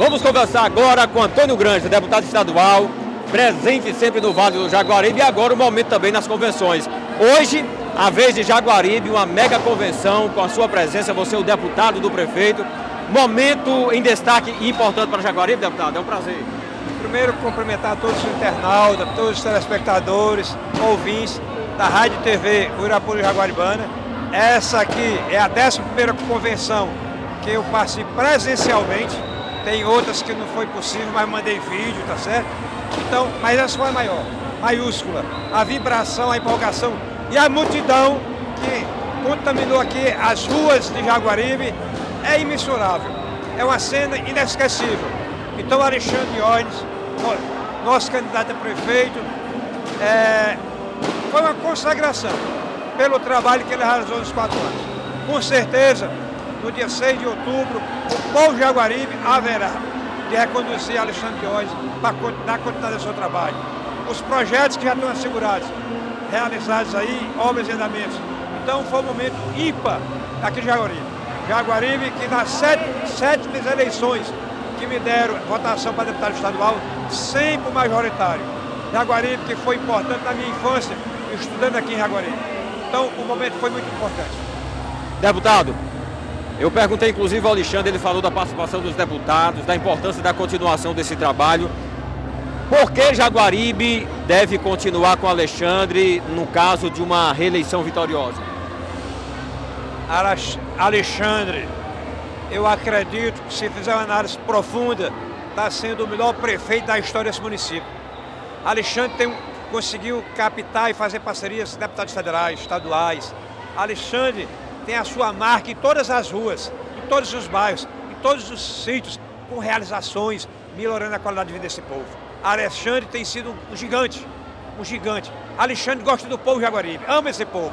Vamos conversar agora com Antônio Grande, deputado estadual, presente sempre no Vale do Jaguaribe e agora o momento também nas convenções. Hoje, a vez de Jaguaribe, uma mega convenção com a sua presença, você é o deputado do prefeito. Momento em destaque e importante para Jaguaribe, deputado, é um prazer. Primeiro, cumprimentar todos os internautas, todos os telespectadores, ouvintes da Rádio TV Uirapuru Jaguaribana. Essa aqui é a 11 convenção que eu participo presencialmente. Tem outras que não foi possível, mas mandei vídeo, tá certo? Então, mas essa foi a maior, maiúscula. A vibração, a empolgação e a multidão que contaminou aqui as ruas de Jaguaribe é imensurável. É uma cena inesquecível. Então, Alexandre Ornes, nosso candidato a prefeito, é, foi uma consagração pelo trabalho que ele realizou nos quatro anos. Com certeza, no dia 6 de outubro, o povo Jaguaribe haverá de reconduzir Alexandre Ornes para dar continuidade ao seu trabalho. Os projetos que já estão assegurados, realizados aí, obras e andamentos. Então foi um momento ímpar aqui de Jaguaribe. Jaguaribe que nas sete, sétimas eleições que me deram votação para deputado estadual, sempre majoritário. Jaguaribe que foi importante na minha infância, estudando aqui em Jaguaribe. Então o momento foi muito importante. Deputado, eu perguntei inclusive ao Alexandre, ele falou da participação dos deputados, da importância da continuação desse trabalho. Por que Jaguaribe deve continuar com Alexandre no caso de uma reeleição vitoriosa? Alexandre, eu acredito que se fizer uma análise profunda, está sendo o melhor prefeito da história desse município. Alexandre tem, conseguiu captar e fazer parcerias com deputados federais, estaduais. Alexandre tem a sua marca em todas as ruas, em todos os bairros, em todos os sítios, com realizações, melhorando a qualidade de vida desse povo. Alexandre tem sido um gigante, um gigante. Alexandre gosta do povo jaguaribe, ama esse povo.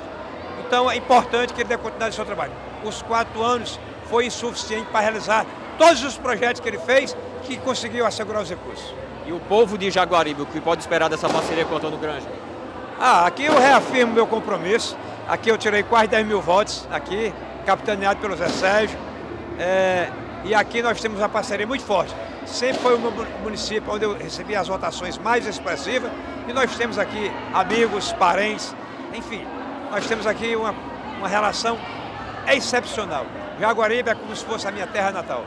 Então é importante que ele dê continuidade ao seu trabalho. Os quatro anos foi insuficiente para realizar todos os projetos que ele fez, que conseguiu assegurar os recursos. E o povo de Jaguaribe, o que pode esperar dessa parceria com o Antônio Granja? Ah, aqui eu reafirmo meu compromisso. Aqui eu tirei quase 10 mil votos, aqui, capitaneado pelo Zé Sérgio. É, e aqui nós temos uma parceria muito forte. Sempre foi o meu município onde eu recebi as votações mais expressivas. E nós temos aqui amigos, parentes, enfim, nós temos aqui uma, uma relação excepcional. Jaguaribe é como se fosse a minha terra natal.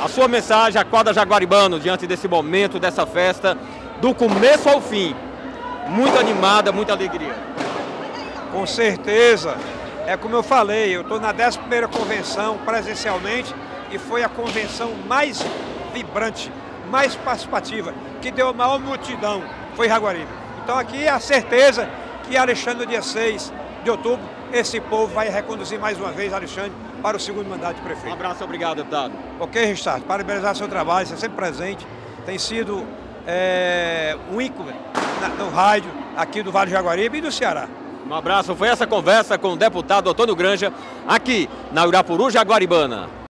A sua mensagem a quadra jaguaribano diante desse momento, dessa festa, do começo ao fim. Muito animada, muita alegria. Com certeza. É como eu falei, eu estou na 11 convenção presencialmente e foi a convenção mais vibrante, mais participativa, que deu a maior multidão, foi Jaguaribe. Então aqui é a certeza que Alexandre, dia 6 de outubro, esse povo vai reconduzir mais uma vez Alexandre para o segundo mandato de prefeito. Um abraço, obrigado, deputado. Ok, Richard, parabenizar seu trabalho, você é sempre presente, tem sido é, um ícone no rádio aqui do Vale do Jaguaribe e do Ceará. Um abraço, foi essa conversa com o deputado Antônio Granja, aqui na Urapuru Jaguaribana.